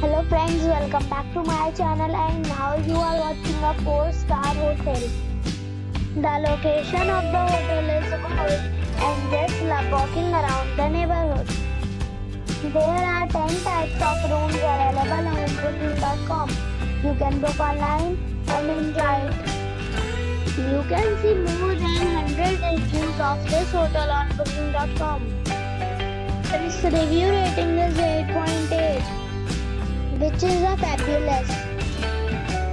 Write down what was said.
Hello friends, welcome back to my channel and now you are watching a 4-star hotel. The location of the hotel is good and guests love walking around the neighborhood. There are 10 types of rooms available on booking.com. You can book online and enjoy it. You can see more than 100 reviews of this hotel on booking.com. Its review rating is 8.8